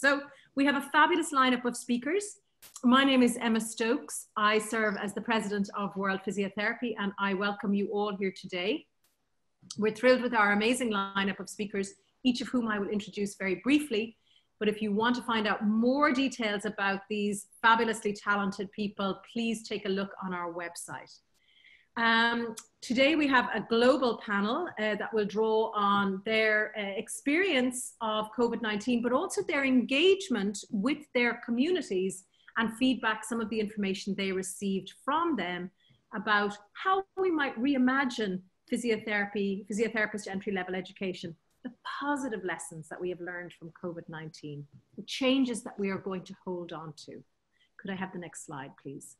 So we have a fabulous lineup of speakers. My name is Emma Stokes. I serve as the president of World Physiotherapy and I welcome you all here today. We're thrilled with our amazing lineup of speakers, each of whom I will introduce very briefly. But if you want to find out more details about these fabulously talented people, please take a look on our website. Um, today we have a global panel uh, that will draw on their uh, experience of COVID-19, but also their engagement with their communities and feedback some of the information they received from them about how we might reimagine physiotherapy, physiotherapist entry level education, the positive lessons that we have learned from COVID-19, the changes that we are going to hold on to. Could I have the next slide, please?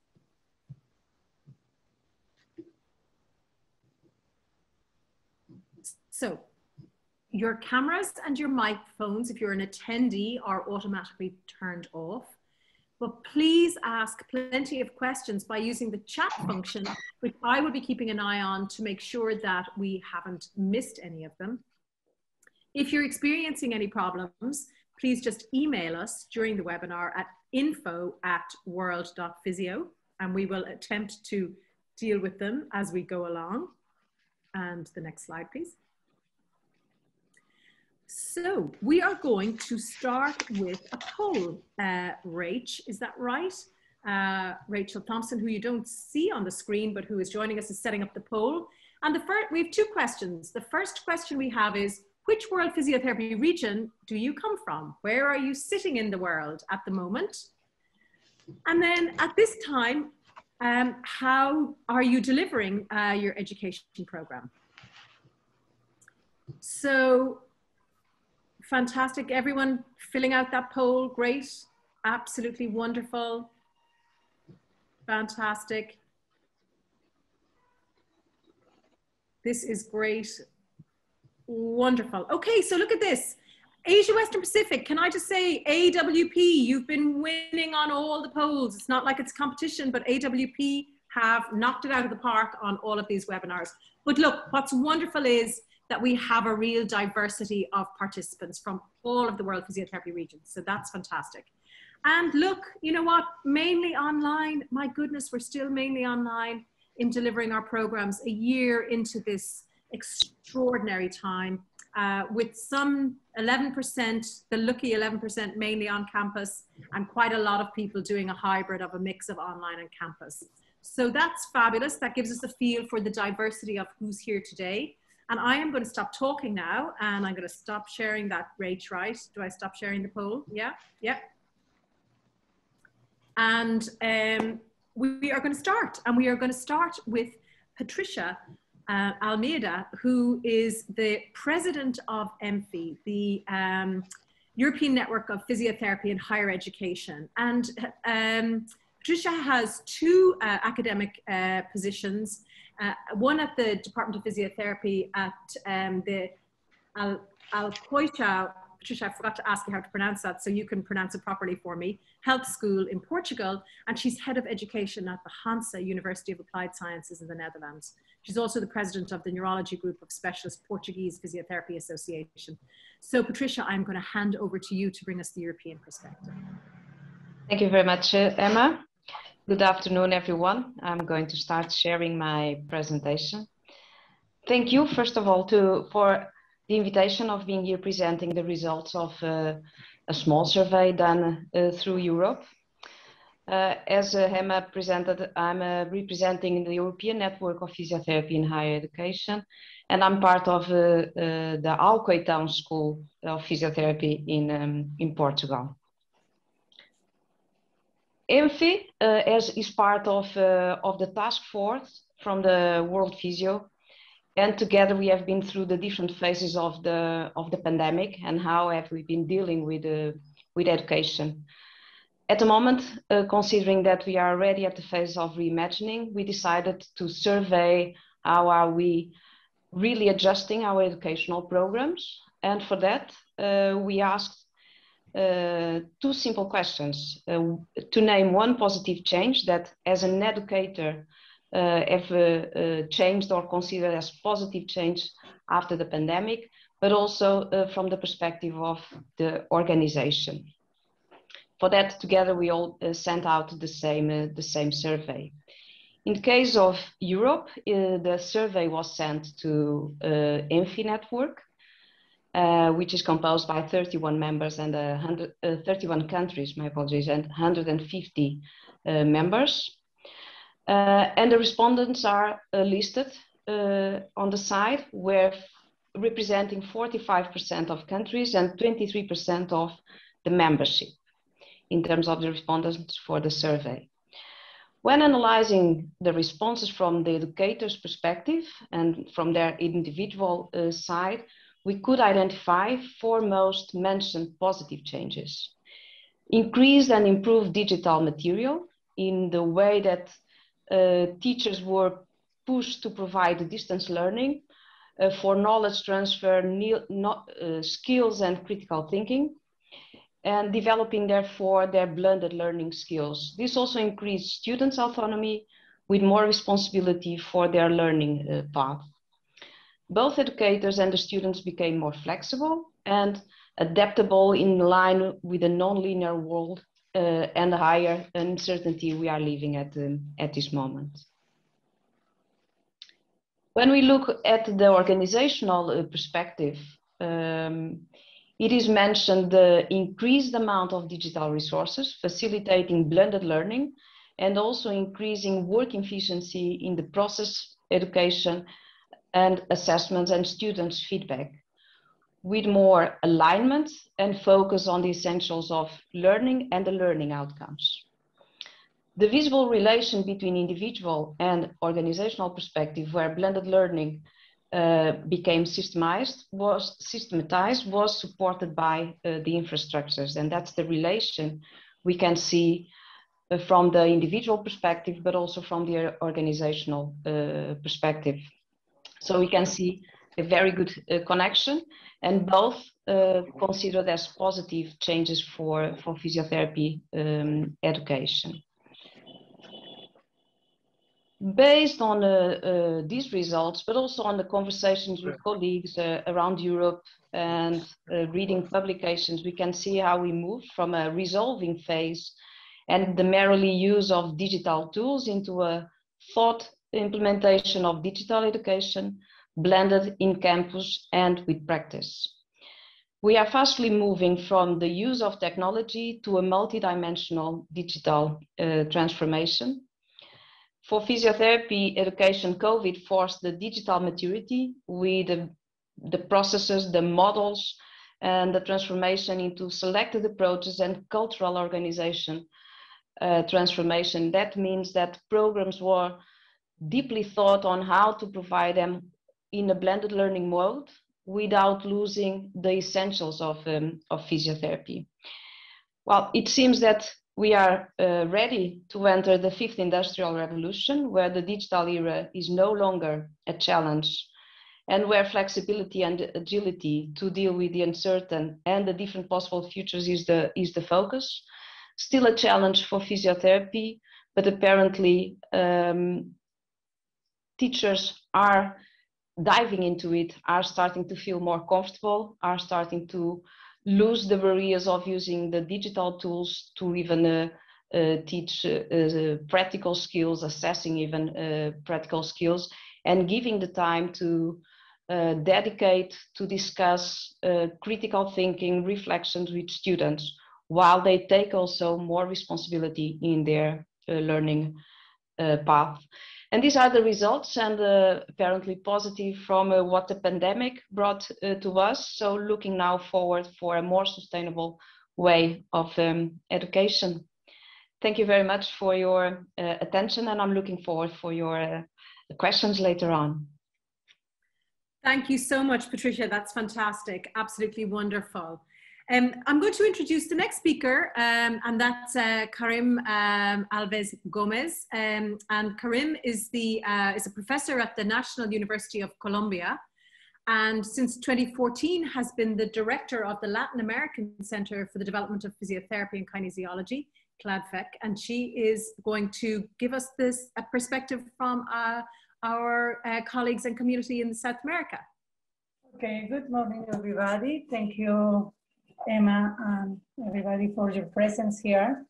So your cameras and your microphones, if you're an attendee, are automatically turned off. But please ask plenty of questions by using the chat function, which I will be keeping an eye on to make sure that we haven't missed any of them. If you're experiencing any problems, please just email us during the webinar at info at world.physio and we will attempt to deal with them as we go along. And the next slide, please. So we are going to start with a poll. Uh, Rach, is that right? Uh, Rachel Thompson, who you don't see on the screen, but who is joining us, is setting up the poll. And the first, we have two questions. The first question we have is, which World Physiotherapy region do you come from? Where are you sitting in the world at the moment? And then at this time, um, how are you delivering uh, your education program? So fantastic. Everyone filling out that poll, great. Absolutely wonderful. Fantastic. This is great. Wonderful. Okay, so look at this. Asia Western Pacific, can I just say AWP, you've been winning on all the polls. It's not like it's competition, but AWP have knocked it out of the park on all of these webinars. But look, what's wonderful is that we have a real diversity of participants from all of the World Physiotherapy regions. So that's fantastic. And look, you know what? Mainly online. My goodness, we're still mainly online in delivering our programs a year into this extraordinary time. Uh, with some 11%, the lucky 11% mainly on campus, and quite a lot of people doing a hybrid of a mix of online and campus. So that's fabulous. That gives us a feel for the diversity of who's here today. And I am going to stop talking now and I'm going to stop sharing that rate, right? Do I stop sharing the poll? Yeah, yeah. And um, we are going to start and we are going to start with Patricia uh, Almeida, who is the president of ENPHE, the um, European Network of Physiotherapy in Higher Education. And um, Patricia has two uh, academic uh, positions uh, one at the Department of Physiotherapy at um, the Al Patricia, I forgot to ask you how to pronounce that, so you can pronounce it properly for me, health school in Portugal, and she's head of education at the Hanze University of Applied Sciences in the Netherlands. She's also the president of the Neurology Group of Specialist Portuguese Physiotherapy Association. So Patricia, I'm going to hand over to you to bring us the European perspective. Thank you very much, uh, Emma. Good afternoon, everyone. I'm going to start sharing my presentation. Thank you, first of all, to, for the invitation of being here presenting the results of uh, a small survey done uh, through Europe. Uh, as uh, presented, I'm uh, representing the European Network of Physiotherapy in Higher Education, and I'm part of uh, uh, the Alcoitão School of Physiotherapy in, um, in Portugal. ENPHE uh, as, is part of, uh, of the task force from the World Physio. And together we have been through the different phases of the, of the pandemic and how have we been dealing with, uh, with education. At the moment, uh, considering that we are already at the phase of reimagining, we decided to survey how are we really adjusting our educational programs. And for that, uh, we asked uh, two simple questions. Uh, to name one positive change that as an educator uh, have uh, uh, changed or considered as positive change after the pandemic, but also from the perspective of the organization. for that, together we all sent out the same, the same survey. In the case of Europe, the survey was sent to uh, ENPHE network, uh, which is composed by 31 members and 100, uh, 31 countries, my apologies, and 150 uh, members. Uh, and the respondents are listed on the side where representing 45% of countries and 23% of the membership in terms of the respondents for the survey. When analyzing the responses from the educator's perspective and from their individual uh, side, we could identify four most mentioned positive changes. Increased and improved digital material in the way that uh, teachers were pushed to provide distance learning uh, for knowledge transfer, not, uh, skills and critical thinking, and developing therefore their blended learning skills. This also increased students' autonomy with more responsibility for their learning uh, path. Both educators and the students became more flexible and adaptable in line with the non-linear world uh, and the higher uncertainty we are living at, um, at this moment. When we look at the organizational uh, perspective, um, it is mentioned the increased amount of digital resources, facilitating blended learning, and also increasing work efficiency in the process, education, and assessments and students' feedback, with more alignment and focus on the essentials of learning and the learning outcomes. The visible relation between individual and organizational perspective, where blended learning uh, became systematized was systematized was supported by uh, the infrastructures and that's the relation we can see uh, from the individual perspective but also from the organizational uh, perspective so we can see a very good uh, connection and both considered as positive changes for for physiotherapy um, education. Based on uh, uh, these results, but also on the conversations with colleagues uh, around Europe and uh, reading publications, we can see how we moved from a resolving phase and the merely use of digital tools into a thought implementation of digital education blended in campus and with practice. We are fastly moving from the use of technology to a multidimensional digital uh, transformation for physiotherapy education, COVID forced the digital maturity with the, the processes, the models, and the transformation into selected approaches and cultural organization uh, transformation. That means that programs were deeply thought on how to provide them in a blended learning mode without losing the essentials of, um, of physiotherapy. Well, it seems that we are uh, ready to enter the fifth industrial revolution, where the digital era is no longer a challenge and where flexibility and agility to deal with the uncertain and the different possible futures is the, is the focus. Still a challenge for physiotherapy, but apparently um, teachers are diving into it, are starting to feel more comfortable, are starting to lose the barriers of using the digital tools to even uh, uh, teach uh, uh practical skills, assessing even uh, practical skills, and giving the time to uh, dedicate to discuss critical thinking, reflections with students, while they take also more responsibility in their learning path. And these are the results and uh, apparently positive from uh, what the pandemic brought uh, to us. So looking now forward for a more sustainable way of um, education. Thank you very much for your uh, attention and I'm looking forward for your uh, questions later on. Thank you so much, Patricia. That's fantastic. Absolutely wonderful. Um, I'm going to introduce the next speaker, um, and that's uh, Karim um, Alvis Gomez. Um, and Karim is, the, uh, is a professor at the National University of Colombia, and since 2014 has been the director of the Latin American Center for the Development of Physiotherapy and Kinesiology, CLADPHEC, and she is going to give us this a perspective from uh, our uh, colleagues and community in South America. Okay, good morning, everybody. Thank you Emma, and everybody for your presence here.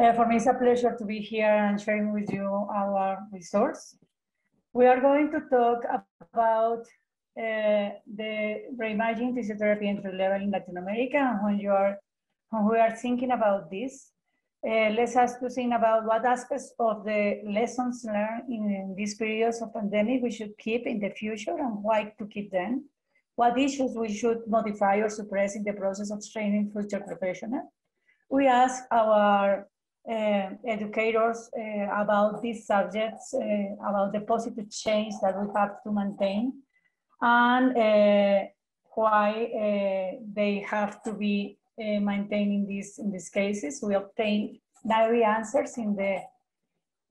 Uh, for me, it's a pleasure to be here and sharing with you our resource. We are going to talk about uh, the reimagining physiotherapy entry level in Latin America. And when you are, when we are thinking about this, uh, let's us to think about what aspects of the lessons learned in, in these periods of pandemic we should keep in the future and why to keep them. What issues we should modify or suppress in the process of training future professionals. We ask our uh, educators uh, about these subjects, uh, about the positive change that we have to maintain and uh, why uh, they have to be uh, maintaining these in these cases. We obtained nine answers in the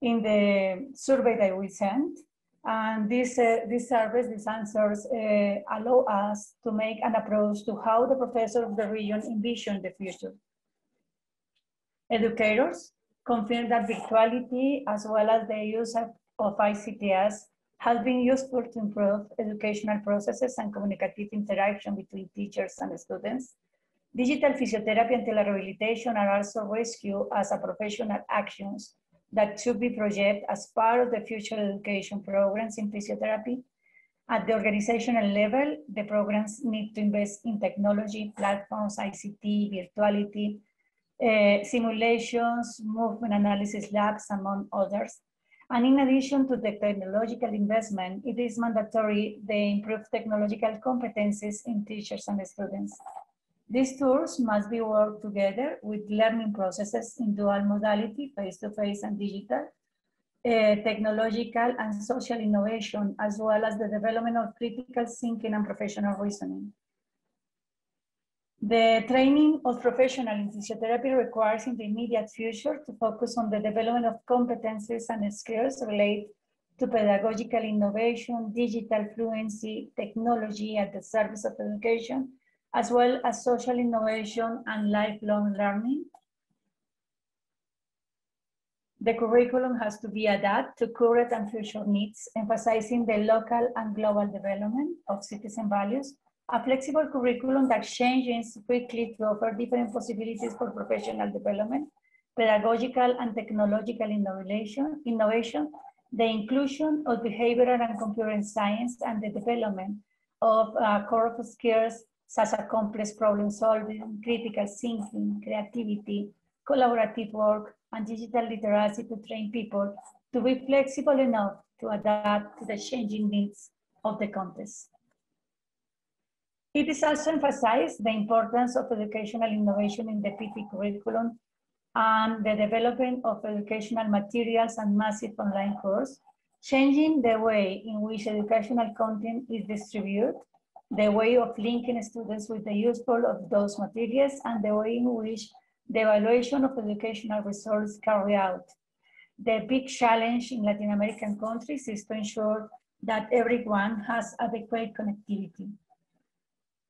in the survey that we sent. And this, uh, this service, these answers uh, allow us to make an approach to how the professor of the region envision the future. Educators confirm that virtuality as well as the use of, of ICTS has been useful to improve educational processes and communicative interaction between teachers and students Digital physiotherapy and telerehabilitation are also rescued as a professional actions that should be projected as part of the future education programs in physiotherapy. At the organizational level, the programs need to invest in technology, platforms, ICT, virtuality, uh, simulations, movement analysis labs, among others. And in addition to the technological investment, it is mandatory they improve technological competencies in teachers and students. These tools must be worked together with learning processes in dual modality, face-to-face -face and digital, uh, technological and social innovation, as well as the development of critical thinking and professional reasoning. The training of professionals in physiotherapy requires in the immediate future to focus on the development of competencies and skills related to pedagogical innovation, digital fluency, technology at the service of education, as well as social innovation and lifelong learning. The curriculum has to be adapted to current and future needs, emphasizing the local and global development of citizen values, a flexible curriculum that changes quickly to offer different possibilities for professional development, pedagogical and technological innovation, innovation the inclusion of behavioral and computer science, and the development of uh, core skills such as complex problem solving, critical thinking, creativity, collaborative work, and digital literacy to train people to be flexible enough to adapt to the changing needs of the context. It is also emphasized the importance of educational innovation in the PT curriculum and the development of educational materials and massive online course, changing the way in which educational content is distributed the way of linking students with the useful of those materials and the way in which the evaluation of educational results carry out. The big challenge in Latin American countries is to ensure that everyone has adequate connectivity.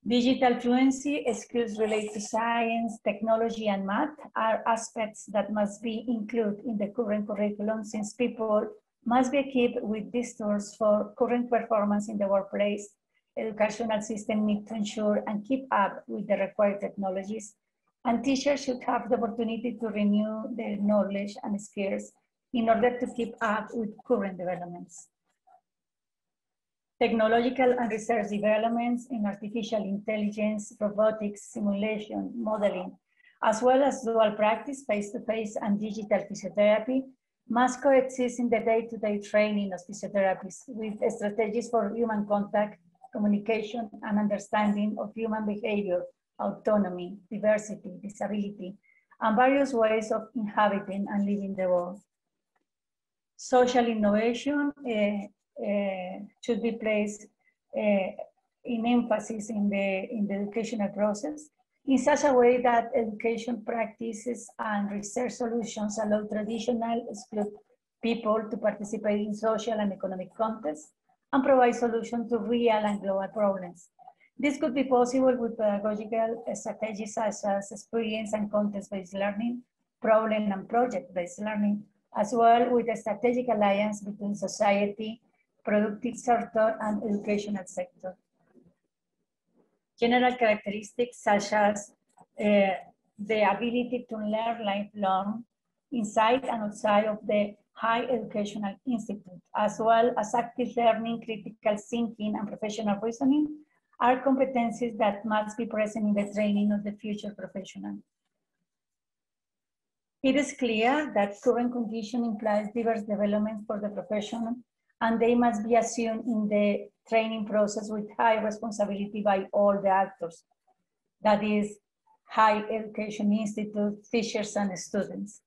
Digital fluency, skills related to science, technology, and math are aspects that must be included in the current curriculum since people must be equipped with these tools for current performance in the workplace educational system need to ensure and keep up with the required technologies, and teachers should have the opportunity to renew their knowledge and skills in order to keep up with current developments. Technological and research developments in artificial intelligence, robotics, simulation, modeling, as well as dual practice, face-to-face -face and digital physiotherapy must coexist in the day-to-day -day training of physiotherapists with strategies for human contact communication, and understanding of human behavior, autonomy, diversity, disability, and various ways of inhabiting and living the world. Social innovation uh, uh, should be placed uh, in emphasis in the, in the educational process in such a way that education practices and research solutions allow traditional excluded people to participate in social and economic contexts and provide solutions to real and global problems. This could be possible with pedagogical strategies such as experience and context-based learning, problem and project-based learning, as well with a strategic alliance between society, productive sector, and educational sector. general characteristics such as uh, the ability to learn lifelong inside and outside of the high educational institute, as well as active learning, critical thinking, and professional reasoning are competencies that must be present in the training of the future professional. It is clear that current condition implies diverse developments for the profession, and they must be assumed in the training process with high responsibility by all the actors. That is, high education institutes, teachers, and students.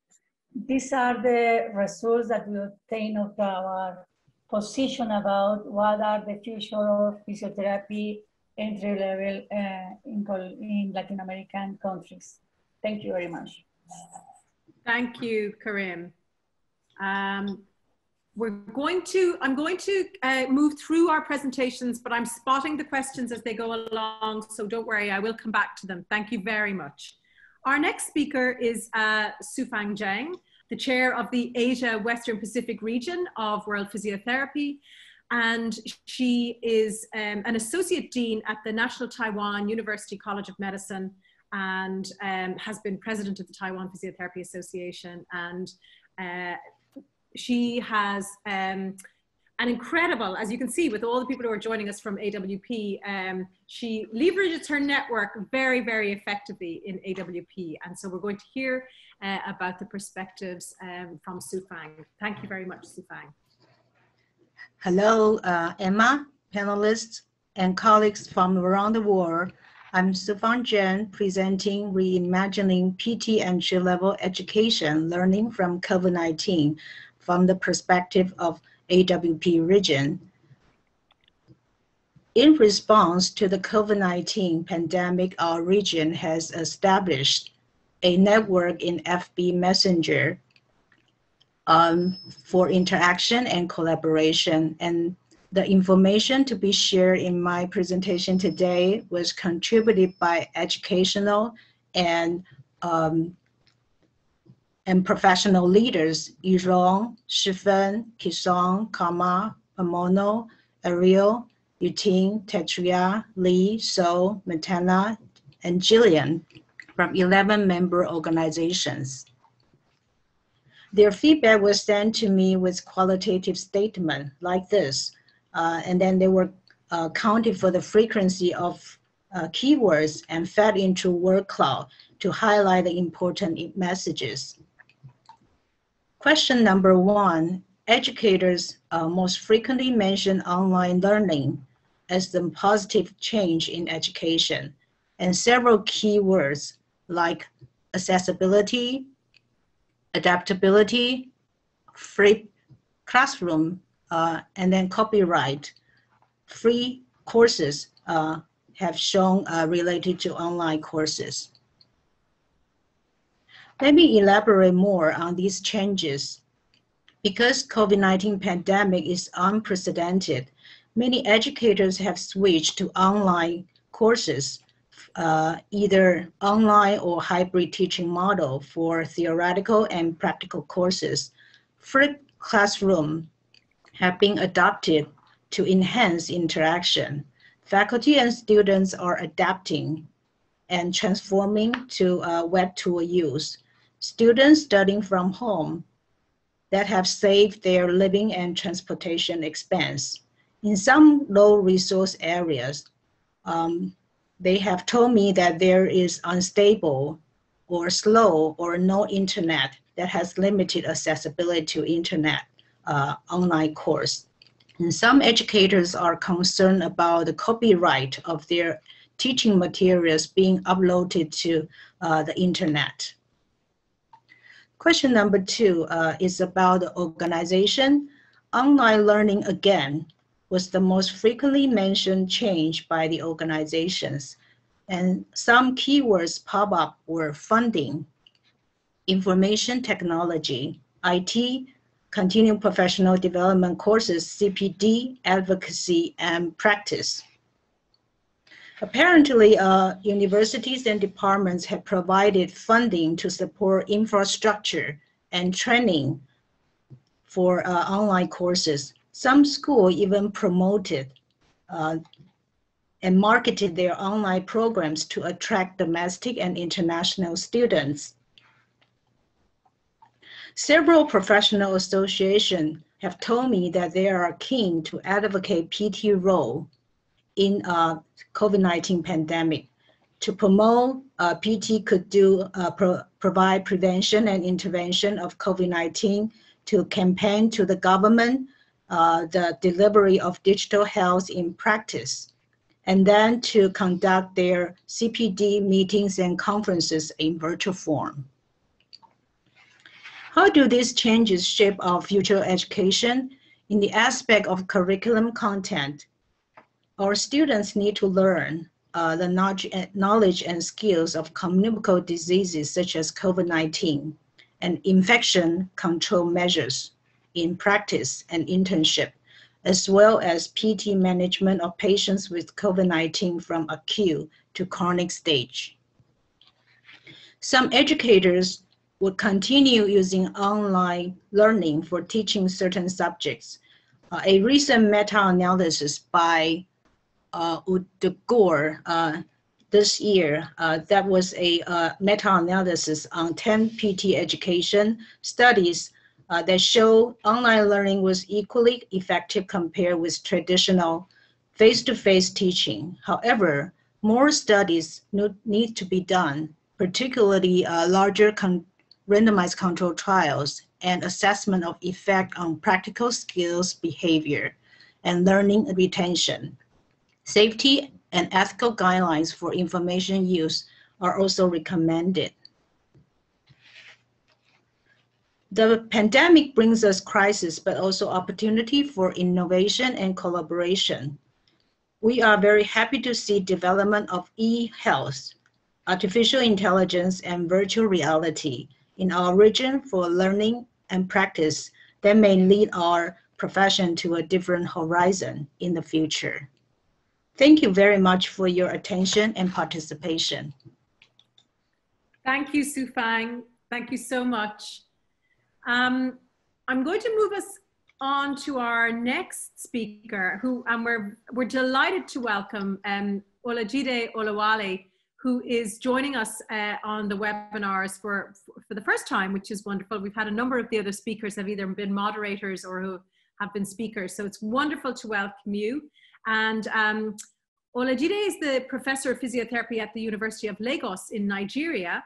These are the results that we obtain of our position about what are the future of physiotherapy entry level uh, in, in Latin American countries. Thank you very much. Thank you, Karim. Um, we're going to, I'm going to uh, move through our presentations, but I'm spotting the questions as they go along, so don't worry, I will come back to them. Thank you very much. Our next speaker is uh, Suh-Fang Jeng, the chair of the Asia Western Pacific region of World Physiotherapy. And she is um, an associate dean at the National Taiwan University College of Medicine and um, has been president of the Taiwan Physiotherapy Association. And uh, she has um, an incredible, as you can see with all the people who are joining us from AWP, um, she leverages her network very, very effectively in AWP. And so we're going to hear uh, about the perspectives um, from Suh-Fang. Thank you very much, Suh-Fang. Hello, uh, Emma, panelists, and colleagues from around the world. I'm Suh-Fang Jeng presenting Reimagining PT and entry-level education learning from COVID-19 from the perspective of AWP region. In response to the COVID-19 pandemic, our region has established a network in FB Messenger um, for interaction and collaboration. And the information to be shared in my presentation today was contributed by educational and um, and professional leaders, Yirong, Shifen, Kisong, Kama, Pamono, Ariel, Yuting, Tetria, Lee, So, Matana, and Jillian from 11 member organizations. Their feedback was sent to me with qualitative statement like this, uh, and then they were uh, counted for the frequency of uh, keywords and fed into word cloud to highlight the important messages. Question number one, educators uh, most frequently mention online learning as the positive change in education and several keywords like accessibility, adaptability, free classroom, uh, and then copyright. Free courses uh, have shown uh, related to online courses. Let me elaborate more on these changes. Because COVID-19 pandemic is unprecedented, many educators have switched to online courses uh, either online or hybrid teaching model for theoretical and practical courses. Flipped classroom have been adopted to enhance interaction. Faculty and students are adapting and transforming to uh, web tool use. Students studying from home that have saved their living and transportation expense. In some low resource areas, um, they have told me that there is unstable or slow or no internet that has limited accessibility to internet uh, online course. And some educators are concerned about the copyright of their teaching materials being uploaded to uh, the internet. Question number two uh, is about the organization. Online learning again was the most frequently mentioned change by the organizations. And some keywords pop up were funding, information technology, IT, continuing professional development courses, CPD, advocacy, and practice. Apparently, uh, universities and departments have provided funding to support infrastructure and training for uh, online courses. Some schools even promoted uh, and marketed their online programs to attract domestic and international students. Several professional associations have told me that they are keen to advocate PT role in a COVID-19 pandemic. To promote, uh, PT could do uh, pro provide prevention and intervention of COVID-19 to campaign to the government uh, the delivery of digital health in practice, and then to conduct their CPD meetings and conferences in virtual form. How do these changes shape our future education? In the aspect of curriculum content, our students need to learn uh, the knowledge and skills of communicable diseases such as COVID-19 and infection control measures in practice and internship, as well as PT management of patients with COVID-19 from acute to chronic stage. Some educators would continue using online learning for teaching certain subjects. Uh, a recent meta-analysis by uh, Udgur uh, this year, uh, that was a uh, meta-analysis on 10 PT education studies uh, that show online learning was equally effective compared with traditional face-to-face -face teaching. However, more studies need to be done, particularly uh, larger con randomized control trials and assessment of effect on practical skills behavior and learning retention. Safety and ethical guidelines for information use are also recommended. The pandemic brings us crisis, but also opportunity for innovation and collaboration. We are very happy to see development of e-health, artificial intelligence, and virtual reality in our region for learning and practice that may lead our profession to a different horizon in the future. Thank you very much for your attention and participation. Thank you, Suh-Fang. Thank you so much. Um, I'm going to move us on to our next speaker, who and we're we're delighted to welcome um, Olajide Olawale, who is joining us uh, on the webinars for for the first time, which is wonderful. We've had a number of the other speakers have either been moderators or who have been speakers, so it's wonderful to welcome you. And um, Olajide is the professor of physiotherapy at the University of Lagos in Nigeria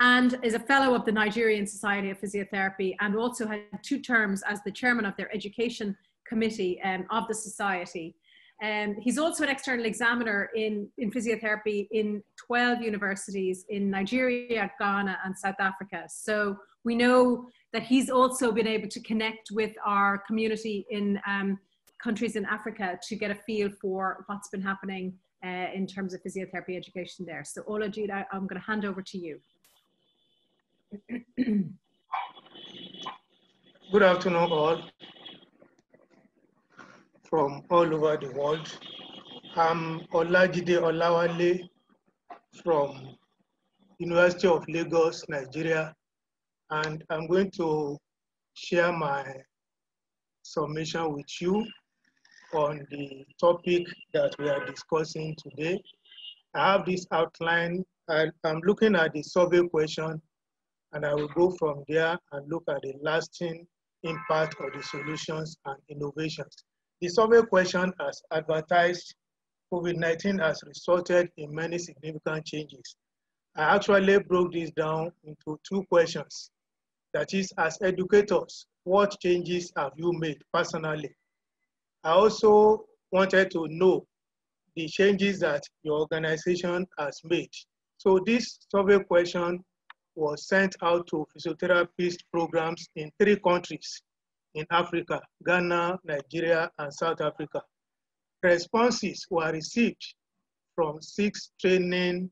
and is a fellow of the Nigerian Society of Physiotherapy and also had two terms as the chairman of their education committee um, of the society. Um, he's also an external examiner in, in physiotherapy in 12 universities in Nigeria, Ghana, and South Africa. So we know that he's also been able to connect with our community in um, countries in Africa to get a feel for what's been happening uh, in terms of physiotherapy education there. So Olajide, I'm going to hand over to you. Good afternoon, all from all over the world. I'm Olajide Olawale from University of Lagos, Nigeria, and I'm going to share my submission with you on the topic that we are discussing today. I have this outline. I'm looking at the survey question and I will go from there and look at the lasting impact of the solutions and innovations. The survey question as advertised, COVID-19 has resulted in many significant changes. I actually broke this down into two questions. That is, as educators, what changes have you made personally? I also wanted to know the changes that your organization has made. So this survey question was sent out to physiotherapist programs in three countries in Africa, Ghana, Nigeria, and South Africa. Responses were received from six training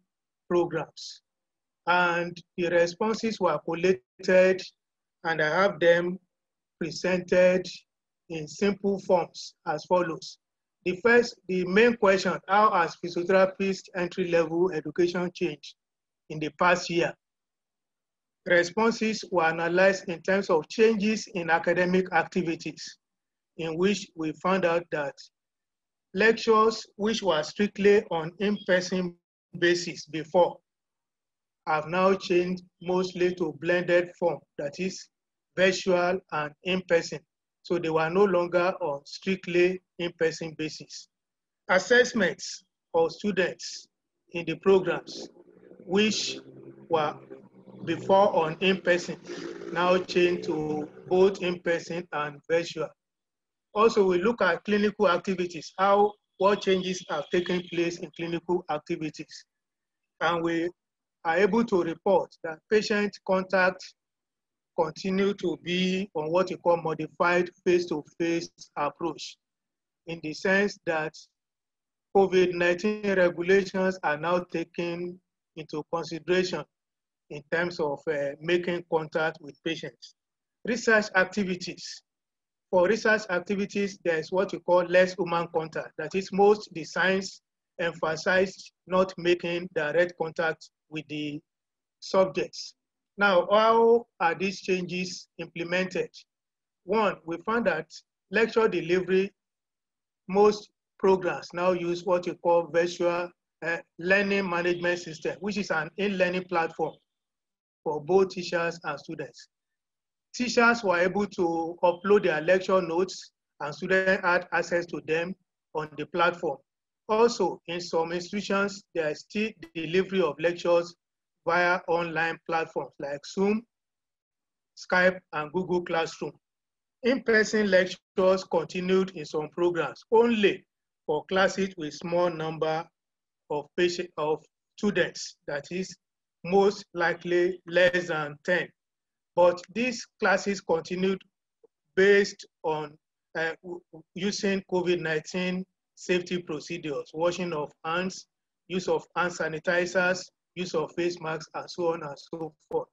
programs. And the responses were collated and I have them presented in simple forms as follows. The first, the main question, how has physiotherapist entry-level education changed in the past year? responses were analyzed in terms of changes in academic activities, in which we found out that lectures which were strictly on in-person basis before have now changed mostly to blended form, that is virtual and in-person. So they were no longer on strictly in-person basis. Assessments of students in the programs, which were before on in-person, now changed to both in-person and virtual. Also, we look at clinical activities, how what changes have taken place in clinical activities. And we are able to report that patient contact continue to be on what you call modified face-to-face -face approach in the sense that COVID-19 regulations are now taken into consideration in terms of uh, making contact with patients. Research activities. For research activities, there's what you call less human contact. That is, most the science emphasized not making direct contact with the subjects. Now, how are these changes implemented? One, we found that lecture delivery, most programs now use what we call virtual uh, learning management system, which is an e-learning platform for both teachers and students. Teachers were able to upload their lecture notes and students had access to them on the platform. Also, in some institutions, there is still delivery of lectures via online platforms like Zoom, Skype, and Google Classroom. In-person lectures continued in some programs only for classes with small number of patient of students, that is most likely less than 10. But these classes continued based on uh, using COVID-19 safety procedures, washing of hands, use of hand sanitizers, use of face masks, and so on and so forth.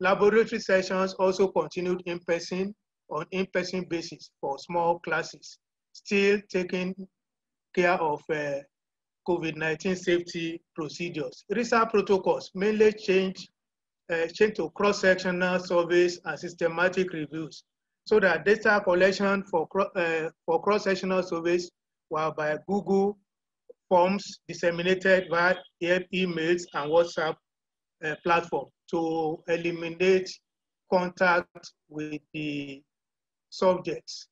Laboratory sessions also continued in person on in-person basis for small classes, still taking care of uh, COVID-19 safety procedures. Research protocols mainly changed, uh, change to cross-sectional surveys and systematic reviews so that data collection for, uh, for cross-sectional surveys were by Google forms disseminated via emails and WhatsApp uh, platform to eliminate contact with the subjects.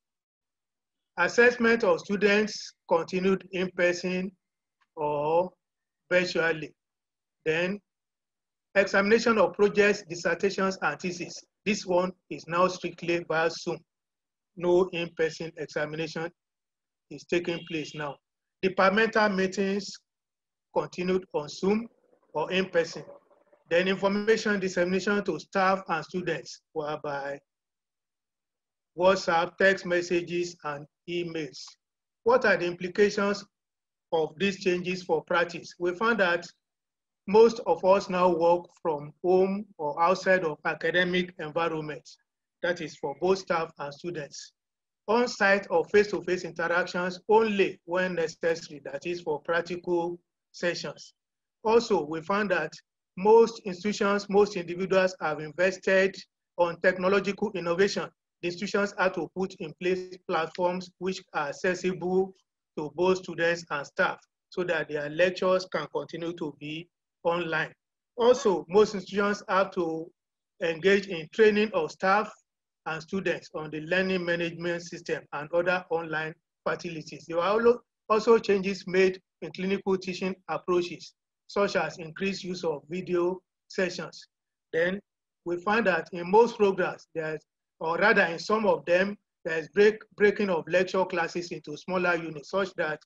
Assessment of students continued in person or virtually. Then examination of projects, dissertations, and theses. This one is now strictly via Zoom. No in-person examination is taking place now. Departmental meetings continued on Zoom or in person. Then information dissemination to staff and students were by WhatsApp, text messages, and emails. What are the implications of these changes for practice, we found that most of us now work from home or outside of academic environment. That is for both staff and students. On-site or face-to-face -face interactions only when necessary, that is for practical sessions. Also, we found that most institutions, most individuals have invested on technological innovation. The institutions have to put in place platforms which are accessible to both students and staff so that their lectures can continue to be online. Also, most institutions have to engage in training of staff and students on the learning management system and other online facilities. There were also changes made in clinical teaching approaches, such as increased use of video sessions. Then we find that in most programs, there's, or rather in some of them, there's break, breaking of lecture classes into smaller units such that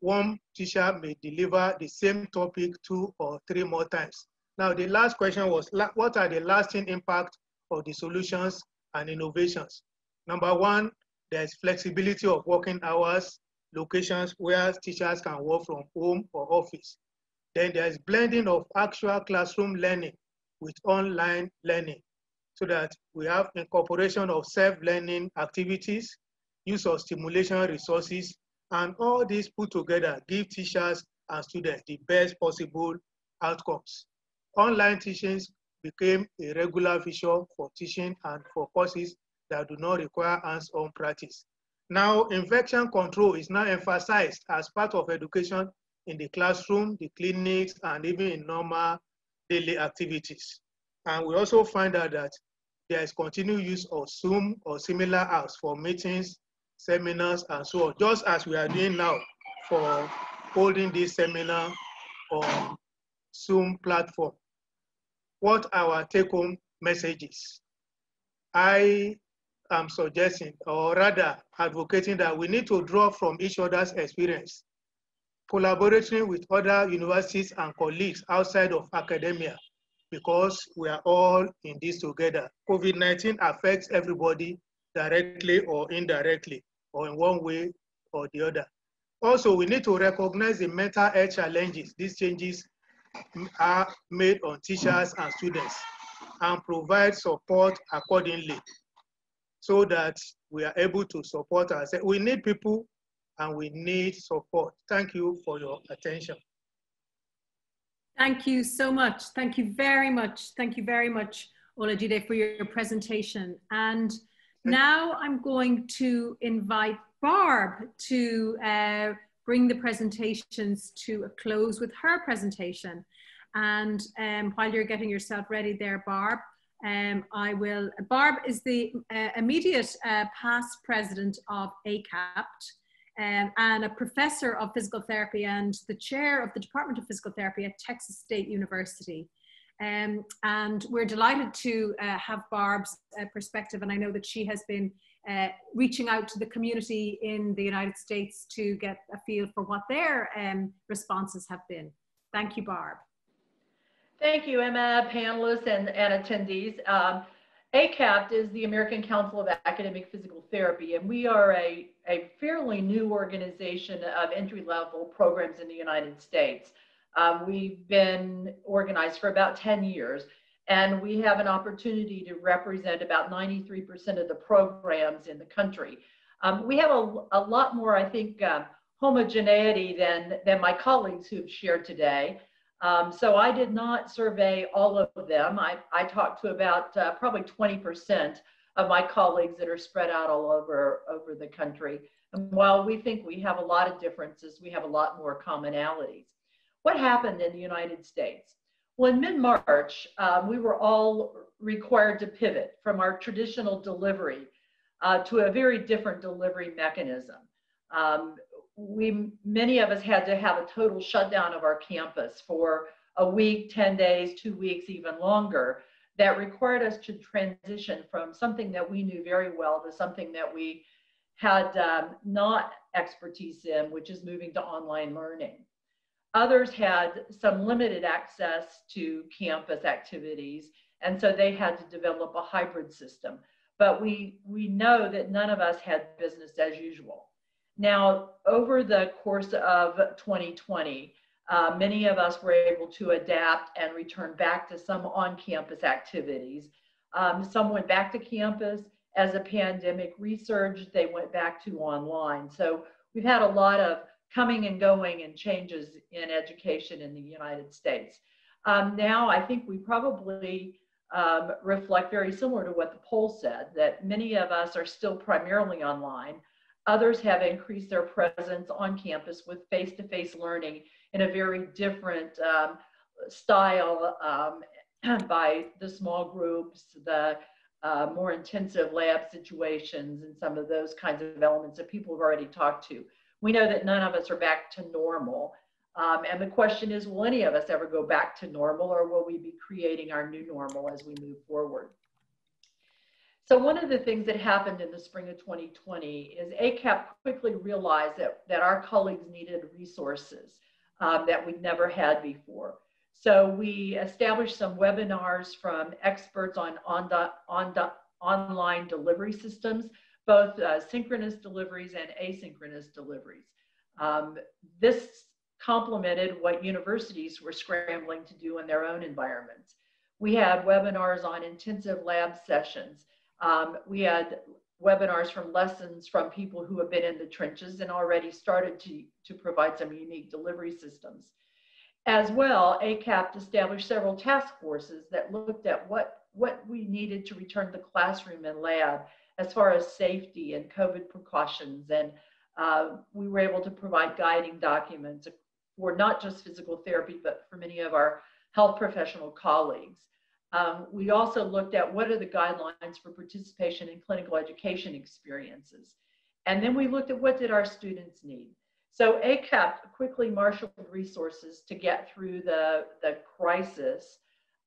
one teacher may deliver the same topic two or three more times. Now, the last question was, what are the lasting impact of the solutions and innovations? Number one, there's flexibility of working hours, locations where teachers can work from home or office. Then there's blending of actual classroom learning with online learning so that we have incorporation of self-learning activities, use of stimulation resources, and all these put together give teachers and students the best possible outcomes. Online teachings became a regular feature for teaching and for courses that do not require hands-on practice. Now, infection control is now emphasized as part of education in the classroom, the clinics, and even in normal daily activities. And we also find out that there is continued use of Zoom or similar apps for meetings, seminars, and so on, just as we are doing now for holding this seminar on Zoom platform. What our take-home messages? I am suggesting, or rather advocating that we need to draw from each other's experience, collaborating with other universities and colleagues outside of academia, because we are all in this together. COVID-19 affects everybody directly or indirectly, or in one way or the other. Also, we need to recognize the mental health challenges these changes are made on teachers and students and provide support accordingly so that we are able to support ourselves. We need people and we need support. Thank you for your attention. Thank you so much. Thank you very much. Thank you very much, Olajide, for your presentation. And now I'm going to invite Barb to uh, bring the presentations to a close with her presentation. And um, while you're getting yourself ready there, Barb, um, I will, Barb is the uh, immediate uh, past president of ACAPT um, and a professor of physical therapy and the chair of the Department of Physical Therapy at Texas State University. Um, and we're delighted to uh, have Barb's uh, perspective, and I know that she has been uh, reaching out to the community in the United States to get a feel for what their um, responses have been. Thank you, Barb. Thank you, Emma, panelists, and, and attendees. Um, ACAPT is the American Council of Academic Physical Therapy, and we are a, a fairly new organization of entry-level programs in the United States. Um, we've been organized for about 10 years, and we have an opportunity to represent about 93% of the programs in the country. Um, we have a, a, lot more, I think, uh, homogeneity than, than my colleagues who've shared today. Um, so I did not survey all of them. I, I talked to about uh, probably 20% of my colleagues that are spread out all over, over the country. And while we think we have a lot of differences, we have a lot more commonalities. What happened in the United States? Well, in mid-March, um, we were all required to pivot from our traditional delivery uh, to a very different delivery mechanism. Um, we many of us had to have a total shutdown of our campus for a week, 10 days, two weeks, even longer. That required us to transition from something that we knew very well to something that we had um, not expertise in, which is moving to online learning. Others had some limited access to campus activities, and so they had to develop a hybrid system. But we, we know that none of us had business as usual. Now, over the course of 2020, uh, many of us were able to adapt and return back to some on-campus activities. Um, some went back to campus. As a pandemic resurged, they went back to online. So we've had a lot of coming and going and changes in education in the United States. Um, now, I think we probably um, reflect very similar to what the poll said, that many of us are still primarily online. Others have increased their presence on campus with face-to-face learning in a very different um, style um, by the small groups, the uh, more intensive lab situations, and some of those kinds of elements that people have already talked to. We know that none of us are back to normal. Um, and the question is, will any of us ever go back to normal or will we be creating our new normal as we move forward? So one of the things that happened in the spring of 2020 is ACAPT quickly realized that, that our colleagues needed resources um, that we'd never had before. So we established some webinars from experts on, on, on online delivery systems, both uh, synchronous deliveries and asynchronous deliveries. Um, this complemented what universities were scrambling to do in their own environments. We had webinars on intensive lab sessions um, we had webinars from lessons from people who have been in the trenches and already started to, to provide some unique delivery systems. As well, ACAPT established several task forces that looked at what, what we needed to return to the classroom and lab as far as safety and COVID precautions. And uh, we were able to provide guiding documents for not just physical therapy, but for many of our health professional colleagues. Um, we also looked at what are the guidelines for participation in clinical education experiences. And then we looked at what did our students need. So ACAPT quickly marshaled resources to get through the, the crisis.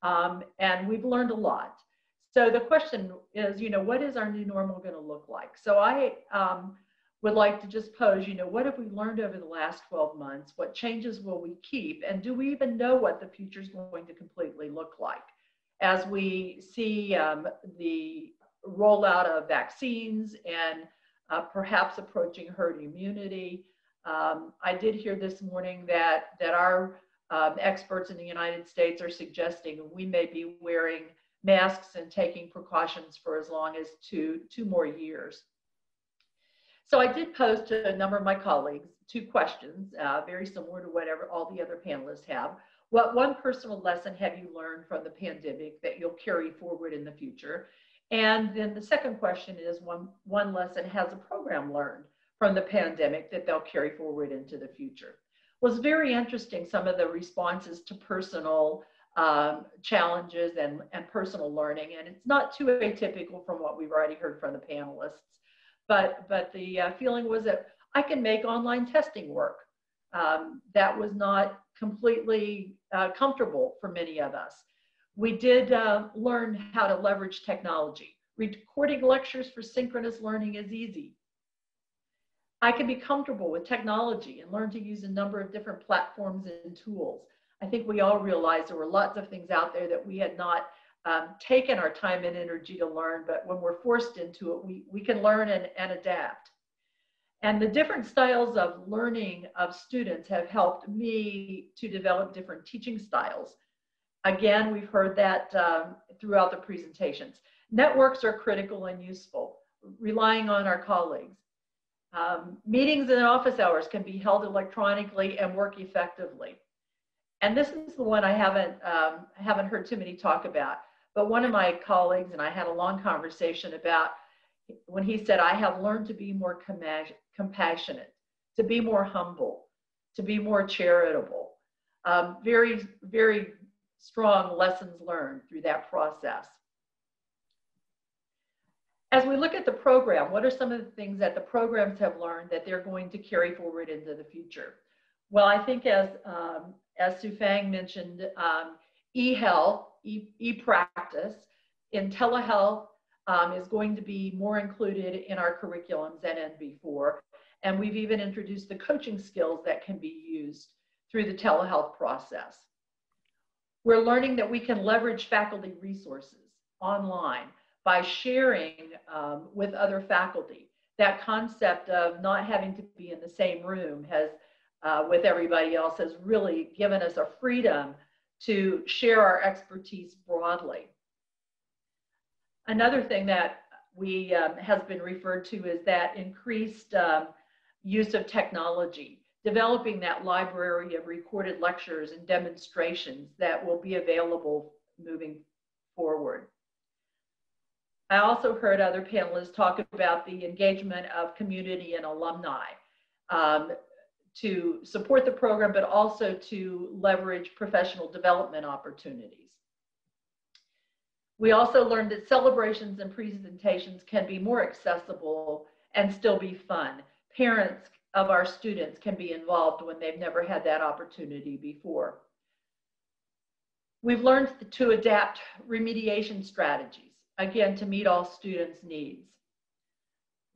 Um, and we've learned a lot. So the question is, you know, what is our new normal going to look like? So I um, would like to just pose, you know, what have we learned over the last 12 months? What changes will we keep? And do we even know what the future is going to completely look like? As we see um, the rollout of vaccines and uh, perhaps approaching herd immunity. Um, I did hear this morning that, that our um, experts in the United States are suggesting we may be wearing masks and taking precautions for as long as two, two more years. So I did pose to a number of my colleagues two questions, uh, very similar to whatever all the other panelists have. What one personal lesson have you learned from the pandemic that you'll carry forward in the future? And then the second question is one, one lesson has a program learned from the pandemic that they'll carry forward into the future. Was very interesting some of the responses to personal um, challenges and, and personal learning. And it's not too atypical from what we've already heard from the panelists. But, but the uh, feeling was that I can make online testing work. Um, that was not completely uh, comfortable for many of us. We did uh, learn how to leverage technology. Recording lectures for synchronous learning is easy. I can be comfortable with technology and learn to use a number of different platforms and tools. I think we all realized there were lots of things out there that we had not um, taken our time and energy to learn, but when we're forced into it, we, we can learn and, and adapt. And the different styles of learning of students have helped me to develop different teaching styles. Again, we've heard that um, throughout the presentations. Networks are critical and useful, relying on our colleagues. Um, meetings and office hours can be held electronically and work effectively. And this is the one I haven't, um, haven't heard too many talk about. But one of my colleagues and I had a long conversation about when he said, I have learned to be more compassionate, to be more humble, to be more charitable. Um, very, very strong lessons learned through that process. As we look at the program, what are some of the things that the programs have learned that they're going to carry forward into the future? Well, I think as, um, as Suh-Fang mentioned, um, e-health, e-practice in telehealth um, is going to be more included in our curriculums than before. And we've even introduced the coaching skills that can be used through the telehealth process. We're learning that we can leverage faculty resources online by sharing um, with other faculty. That concept of not having to be in the same room has, uh, with everybody else, has really given us a freedom to share our expertise broadly. Another thing that we um, has been referred to is that increased um, use of technology developing that library of recorded lectures and demonstrations that will be available moving forward. I also heard other panelists talk about the engagement of community and alumni um, to support the program, but also to leverage professional development opportunities. We also learned that celebrations and presentations can be more accessible and still be fun. Parents of our students can be involved when they've never had that opportunity before. We've learned to adapt remediation strategies, again, to meet all students' needs.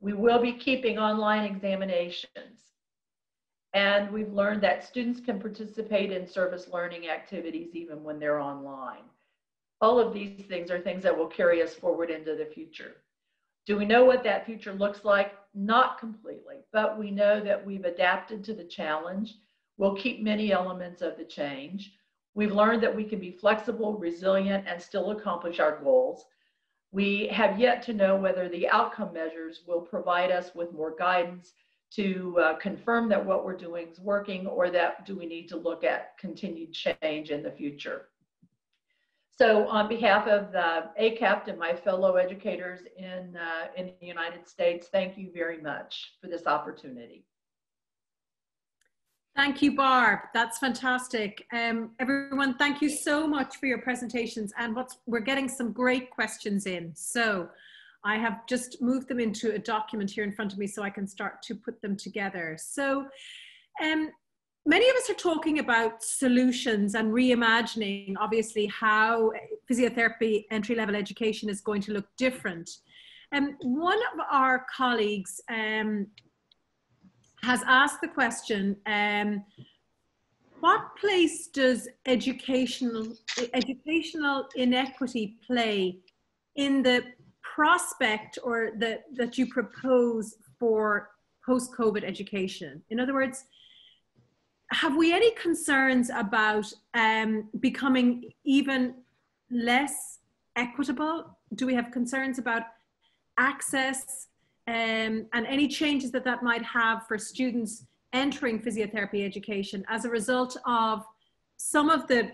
We will be keeping online examinations. And we've learned that students can participate in service learning activities even when they're online. All of these things are things that will carry us forward into the future. Do we know what that future looks like? Not completely, but we know that we've adapted to the challenge. We'll keep many elements of the change. We've learned that we can be flexible, resilient, and still accomplish our goals. We have yet to know whether the outcome measures will provide us with more guidance to uh, confirm that what we're doing is working or that do we need to look at continued change in the future. So on behalf of the ACAPT and my fellow educators in, uh, in the United States, thank you very much for this opportunity. Thank you, Barb. That's fantastic. Um, everyone, thank you so much for your presentations. And what's, we're getting some great questions in. So I have just moved them into a document here in front of me so I can start to put them together. So um, many of us are talking about solutions and reimagining, obviously, how physiotherapy entry level education is going to look different. And um, one of our colleagues um, has asked the question um, what place does educational educational inequity play in the prospect or the, that you propose for post-COVID education? In other words, have we any concerns about um, becoming even less equitable? Do we have concerns about access um, and any changes that that might have for students entering physiotherapy education as a result of some of the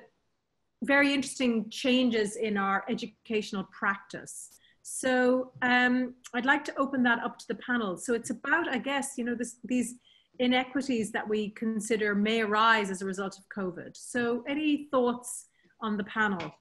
very interesting changes in our educational practice. So um, I'd like to open that up to the panel. So it's about, I guess, you know, this, these inequities that we consider may arise as a result of COVID. So any thoughts on the panel?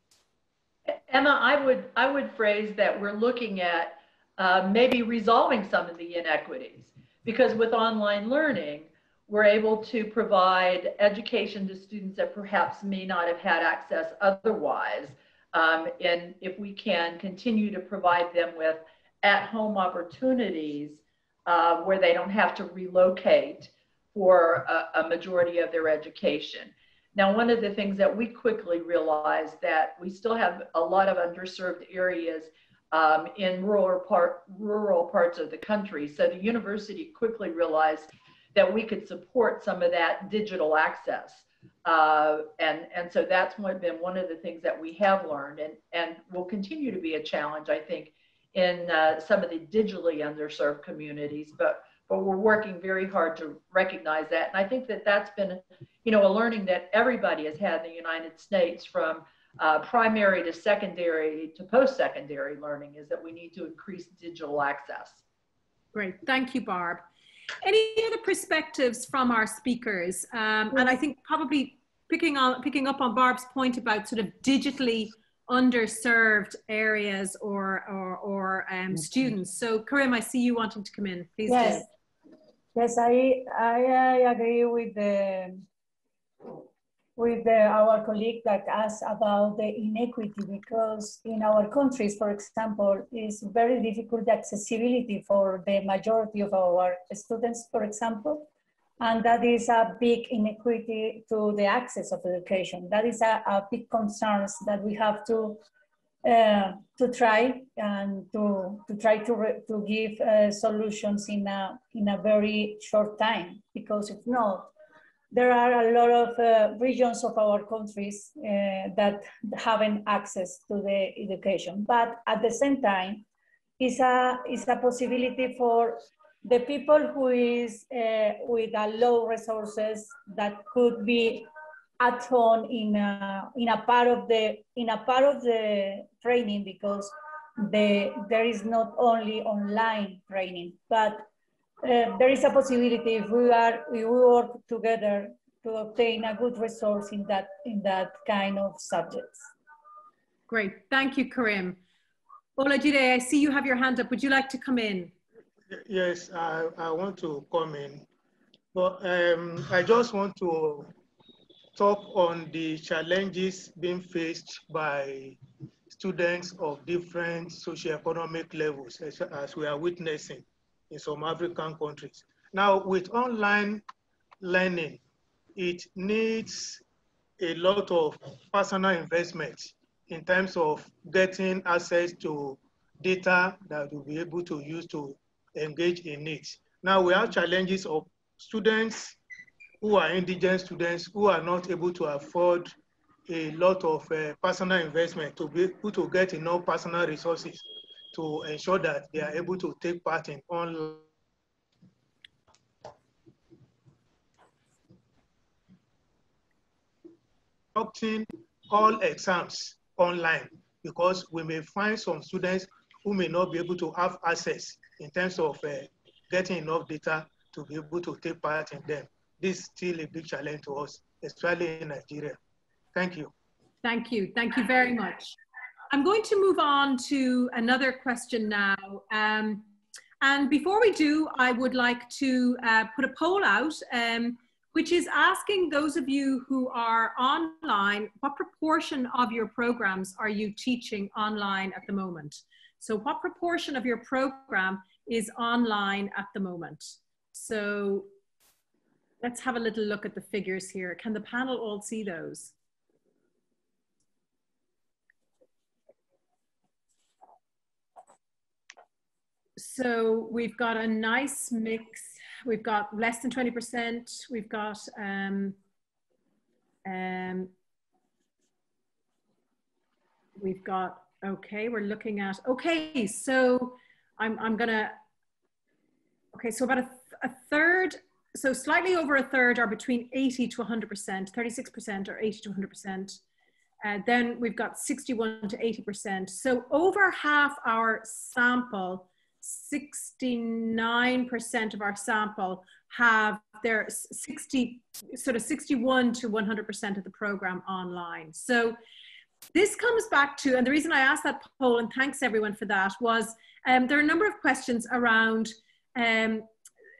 Emma, I would, I would phrase that we're looking at uh, maybe resolving some of the inequities because with online learning, we're able to provide education to students that perhaps may not have had access otherwise. Um, and if we can continue to provide them with at-home opportunities uh, where they don't have to relocate for a, a, majority of their education. Now, one of the things that we quickly realized that we still have a lot of underserved areas um, in rural, part, rural parts of the country. So the university quickly realized that we could support some of that digital access. Uh, and, and so that's been one of the things that we have learned and, and will continue to be a challenge, I think, in uh, some of the digitally underserved communities, but but we're working very hard to recognize that. And I think that that's been, you know, a learning that everybody has had in the United States from uh, primary to secondary to post-secondary learning is that we need to increase digital access. Great, thank you, Barb. Any other perspectives from our speakers? Um, and I think probably picking on picking up on Barb's point about sort of digitally underserved areas or, or, or um, students. So Karim, I see you wanting to come in. Please yes. do. Yes, I, I, I agree with the with the, our colleague that asked about the inequity because in our countries, for example, it's very difficult accessibility for the majority of our students, for example. And that is a big inequity to the access of education. That is a, a big concern that we have to uh, to try and to, to try to, re, to give uh, solutions in a, in a very short time. Because if not, there are a lot of uh, regions of our countries uh, that haven't access to the education. But at the same time, it's a, it's a possibility for the people who is uh, with a low resources that could be at home in a, in a part of the in a part of the training because the there is not only online training but uh, there is a possibility if we are we work together to obtain a good resource in that in that kind of subjects. Great, thank you, Karim. Olajide, I see you have your hand up. Would you like to come in? Yes, I, I want to come in, but um, I just want to talk on the challenges being faced by students of different socioeconomic levels as, as we are witnessing in some African countries. Now, with online learning, it needs a lot of personal investment in terms of getting access to data that we'll be able to use to engage in it. Now we have challenges of students who are indigent students who are not able to afford a lot of uh, personal investment to be able to get enough personal resources to ensure that they are able to take part in online conducting all exams online because we may find some students who may not be able to have access in terms of uh, getting enough data to be able to take part in them. This is still a big challenge to us, especially in Nigeria. Thank you. Thank you. Thank you very much. I'm going to move on to another question now. Um, and before we do, I would like to uh, put a poll out, um, which is asking those of you who are online, what proportion of your programs are you teaching online at the moment? So what proportion of your program is online at the moment? So let's have a little look at the figures here. Can the panel all see those? So we've got a nice mix. We've got less than 20%. We've got um, um, we've got, okay, we're looking at, okay, so I'm, I'm gonna, okay, so about a, a third, so slightly over a third are between 80 to 100%, 36% or 80 to 100%. Uh, then we've got 61 to 80%. So over half our sample 69% of our sample have their 60, sort of 61 to 100% of the program online. So this comes back to, and the reason I asked that poll, and thanks everyone for that, was um, there are a number of questions around um,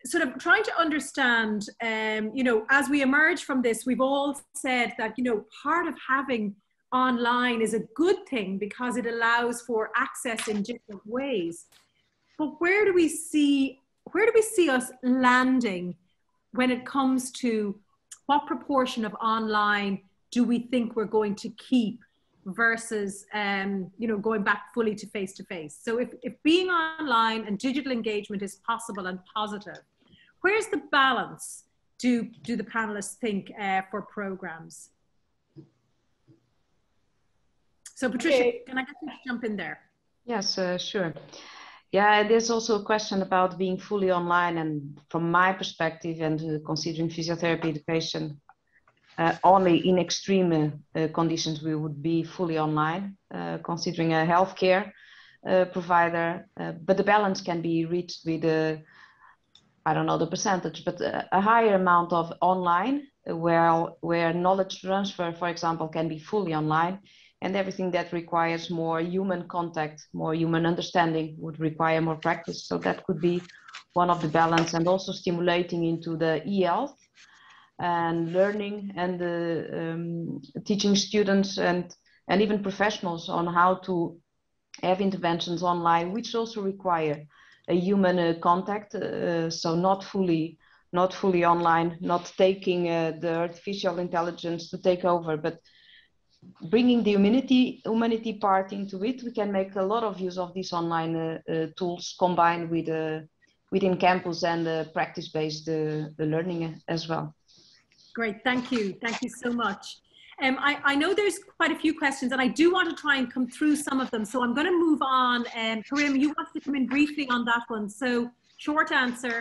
sort of trying to understand, um, you know, as we emerge from this, we've all said that, you know, part of having online is a good thing because it allows for access in different ways. But where do we see where do we see us landing when it comes to what proportion of online do we think we're going to keep versus um, you know going back fully to face to face so if, if being online and digital engagement is possible and positive where's the balance do do the panelists think uh, for programs? So patricia okay. can i get you to jump in there? Yes uh, sure yeah, there's also a question about being fully online. And from my perspective, and uh, considering physiotherapy education, uh, only in extreme uh, conditions we would be fully online, uh, considering a healthcare uh, provider. Uh, but the balance can be reached with I don't know the percentage, but a, a higher amount of online, where where knowledge transfer, for example, can be fully online, and everything that requires more human contact, more human understanding would require more practice. So that could be one of the balance and also stimulating into the e-health and learning and um, teaching students and, and even professionals on how to have interventions online, which also require a human uh, contact. Uh, so not fully, not fully online, not taking uh, the artificial intelligence to take over, but bringing the humanity humanity part into it, we can make a lot of use of these online uh, uh, tools combined with uh, within campus and uh, practice-based uh, learning as well. Great, thank you, thank you so much. Um, I, I, know there's quite a few questions and I do want to try and come through some of them. So I'm going to move on. Um, Karim, you wanted to come in briefly on that one. So short answer,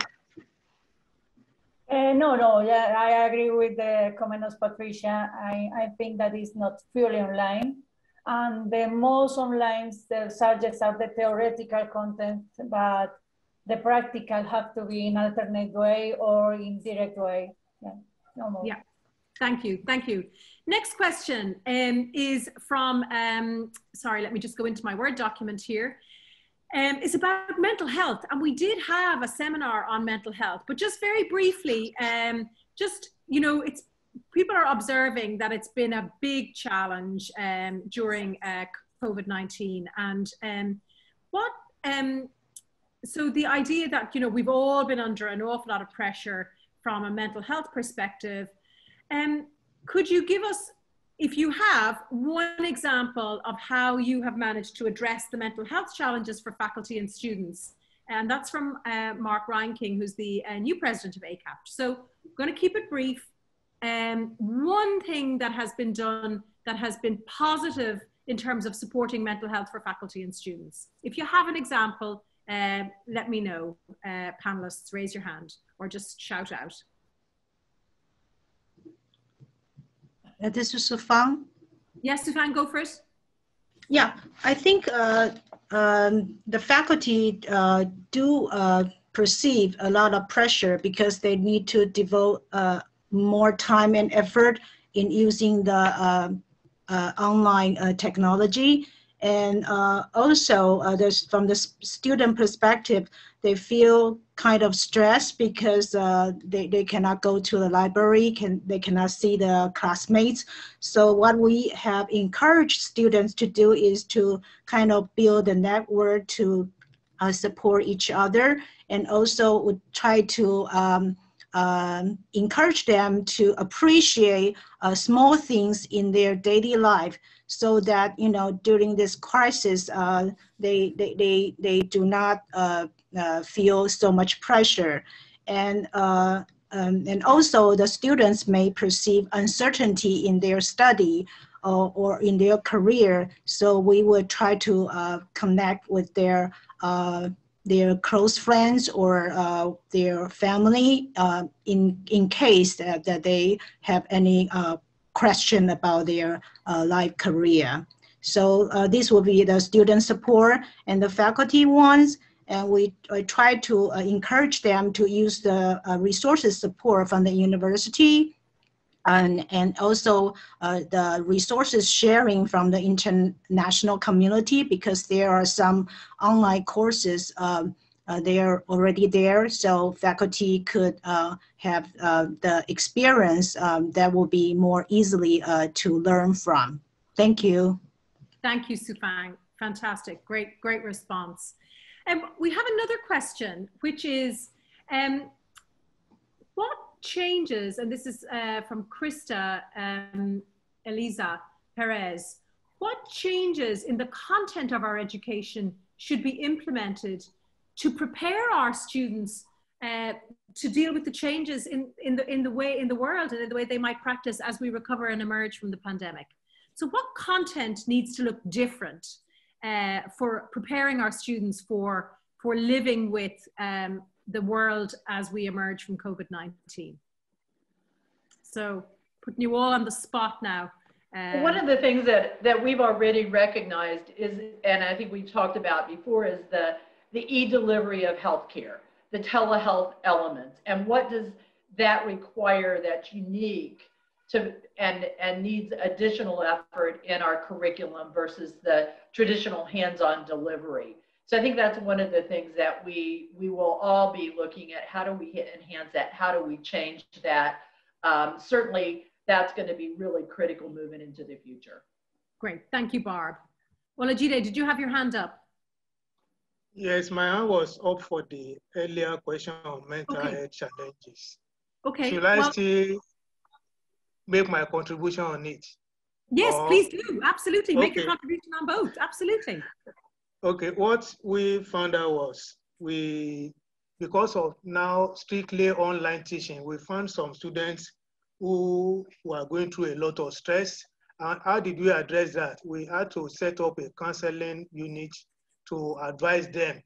uh, no, no, yeah, I agree with the comment of Patricia. I, I think that is not purely online. And the most online subjects are the theoretical content, but the practical have to be in alternate way or in direct way. Yeah, no more. Yeah, thank you, thank you. Next question um, is from, um, sorry, let me just go into my Word document here um, is about mental health. And we did have a seminar on mental health, but just very briefly, um, just, you know, it's people are observing that it's been a big challenge um, during uh, COVID 19. And um, what, um, so the idea that, you know, we've all been under an awful lot of pressure from a mental health perspective. Um, could you give us if you have one example of how you have managed to address the mental health challenges for faculty and students, and that's from uh, Mark Reinking, who's the uh, new president of ACAPT. So I'm going to keep it brief. Um, one thing that has been done that has been positive in terms of supporting mental health for faculty and students. If you have an example, uh, let me know. Uh, panelists, raise your hand or just shout out. Uh, this is Suh-Fang. Yes, Suh-Fang, go first. Yeah, I think uh, um, the faculty uh, do uh, perceive a lot of pressure because they need to devote uh, more time and effort in using the uh, online technology. And also, there's from the student perspective, they feel kind of stressed because uh, they, they cannot go to the library, can they cannot see the classmates. So what we have encouraged students to do is to kind of build a network to uh, support each other and also would try to um, um, encourage them to appreciate uh, small things in their daily life so that you know during this crisis uh, they, they, they, they do not uh, feel so much pressure. And, uh, um, and also the students may perceive uncertainty in their study or, or in their career. So we would try to uh, connect with their uh, their close friends or uh, their family uh, in, in case that, that they have any uh, question about their uh, life career. So this will be the student support and the faculty ones and we, try to uh, encourage them to use the uh, resources support from the university and, and also uh, the resources sharing from the international community because there are some online courses um, uh, they are already there so faculty could uh, have the experience um, that will be more easily to learn from. Thank you. Thank you, Suh-Fang. Fantastic. Great, great response. Um, we have another question, which is um, what changes, and this is uh, from Krista um, Eliza Perez, what changes in the content of our education should be implemented to prepare our students uh, to deal with the changes in, in, the, in the way in the world and in the way they might practice as we recover and emerge from the pandemic. So what content needs to look different uh, for preparing our students for, for living with um, the world as we emerge from COVID-19. So putting you all on the spot now. Um, One of the things that, that we've already recognized is, and I think we talked about before, is the, the e-delivery of healthcare, the telehealth elements, and what does that require that's unique to and and needs additional effort in our curriculum versus the traditional hands-on delivery. So I think that's one of the things that we we will all be looking at. How do we enhance that? How do we change that? Um, certainly, that's going to be really critical moving into the future. Great, thank you, Barb. Olajide, did you have your hand up? Yes, my hand was up for the earlier question on mental okay. health challenges. Okay. Should I well, still make my contribution on it? Yes, or, please do. Absolutely. Okay. Make your contribution on both. Absolutely. Okay, what we found out was we, because of now strictly online teaching, we found some students who were going through a lot of stress. And how did we address that? We had to set up a counseling unit to advise them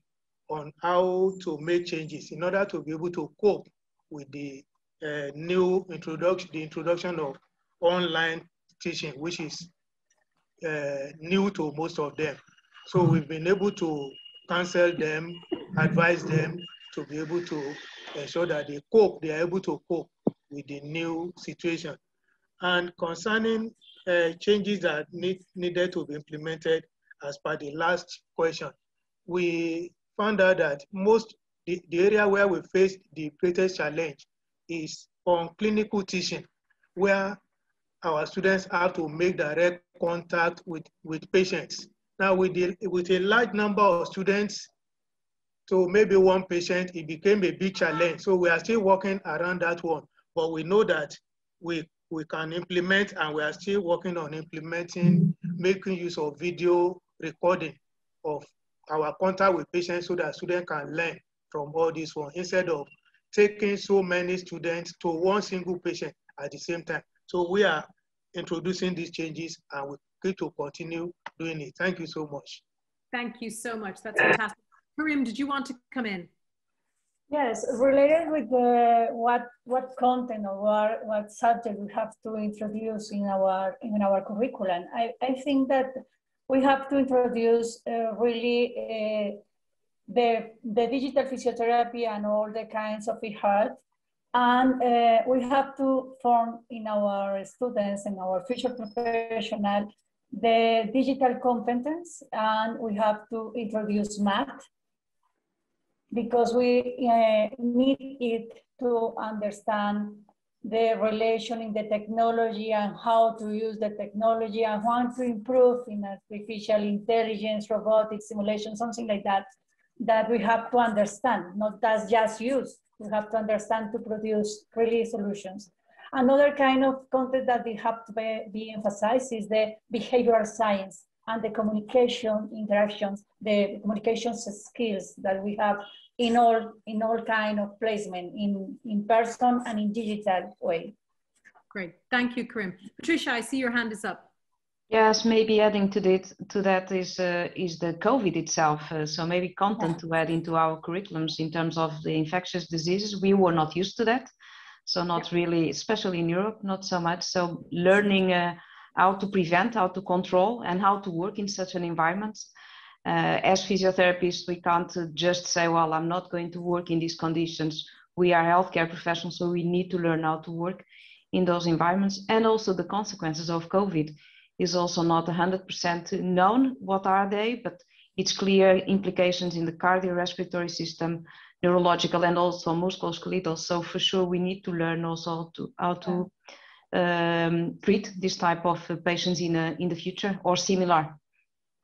on how to make changes in order to be able to cope with the uh, new introduction, the introduction of online teaching, which is uh, new to most of them. So we've been able to counsel them, advise them to be able to ensure that they cope, they are able to cope with the new situation. And concerning uh, changes that need, needed to be implemented as per the last question, we found out that most, the, the area where we faced the greatest challenge is on clinical teaching, where our students have to make direct contact with, with patients. Now, with, the, with a large number of students to maybe one patient, it became a big challenge. So we are still working around that one, but we know that we, we can implement and we are still working on implementing, making use of video recording of our contact with patients so that students can learn from all this one instead of taking so many students to one single patient at the same time. So we are introducing these changes and we're going to continue doing it. Thank you so much. Thank you so much. That's fantastic. Karim, did you want to come in? Yes, related with the what what content or what, what subject we have to introduce in our in our curriculum. I, I think that we have to introduce uh, really uh, the, the digital physiotherapy and all the kinds of e-health. And uh, we have to form in our students and our future professional the digital competence and we have to introduce math because we uh, need it to understand the relation in the technology and how to use the technology and how to improve in artificial intelligence, robotics, simulation, something like that, that we have to understand, not as just use. We have to understand to produce really solutions. Another kind of content that we have to be, be emphasized is the behavioral science and the communication interactions, the communication skills that we have in all in all kind of placement in in person and in digital way great thank you karim patricia i see your hand is up yes maybe adding to that to that is uh, is the covid itself uh, so maybe content to add into our curriculums in terms of the infectious diseases we were not used to that so not really especially in europe not so much so learning uh, how to prevent how to control and how to work in such an environment uh, as physiotherapists, we can't just say, well, I'm not going to work in these conditions. We are healthcare professionals, so we need to learn how to work in those environments. And also the consequences of COVID is also not 100% known. What are they? But it's clear implications in the cardiorespiratory system, neurological, and also musculoskeletal. So for sure, we need to learn also to, how to um, treat this type of patients in, a, in the future or similar.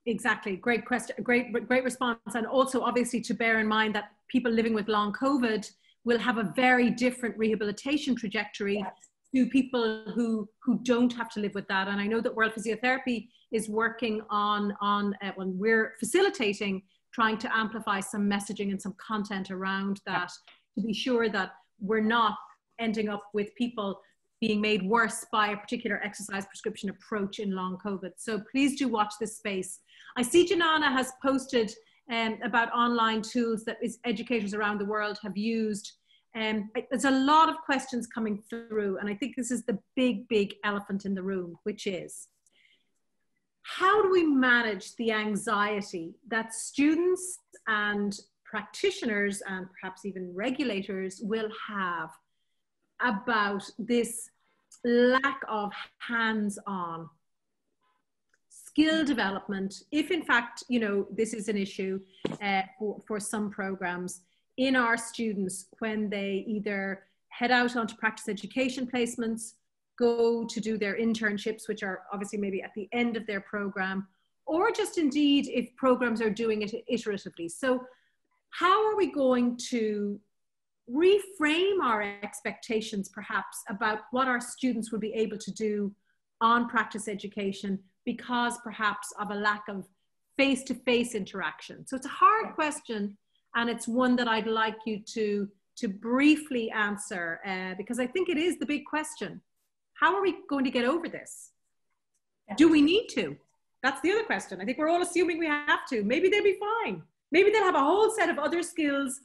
Exactly. Great question. Great, great response. And also, obviously, to bear in mind that people living with long COVID will have a very different rehabilitation trajectory yes. To people who who don't have to live with that. And I know that World Physiotherapy is working on on uh, when we're facilitating trying to amplify some messaging and some content around that to be sure that we're not ending up with people being made worse by a particular exercise prescription approach in long COVID. So please do watch this space. I see Janana has posted um, about online tools that educators around the world have used. Um, there's a lot of questions coming through, and I think this is the big, big elephant in the room, which is how do we manage the anxiety that students and practitioners and perhaps even regulators will have about this lack of hands on skill development, if in fact, you know, this is an issue uh, for, for some programs in our students when they either head out onto practice education placements, go to do their internships, which are obviously maybe at the end of their program, or just indeed if programs are doing it iteratively. So how are we going to reframe our expectations perhaps about what our students will be able to do on practice education because perhaps of a lack of face to face interaction? So it's a hard question, and it's one that I'd like you to, to briefly answer uh, because I think it is the big question. How are we going to get over this? Do we need to? That's the other question. I think we're all assuming we have to. Maybe they'll be fine. Maybe they'll have a whole set of other skills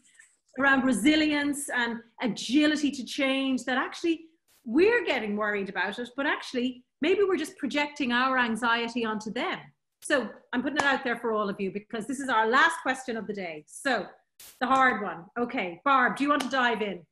around resilience and agility to change that actually we're getting worried about it, but actually maybe we're just projecting our anxiety onto them. So I'm putting it out there for all of you because this is our last question of the day. So the hard one. Okay, Barb, do you want to dive in?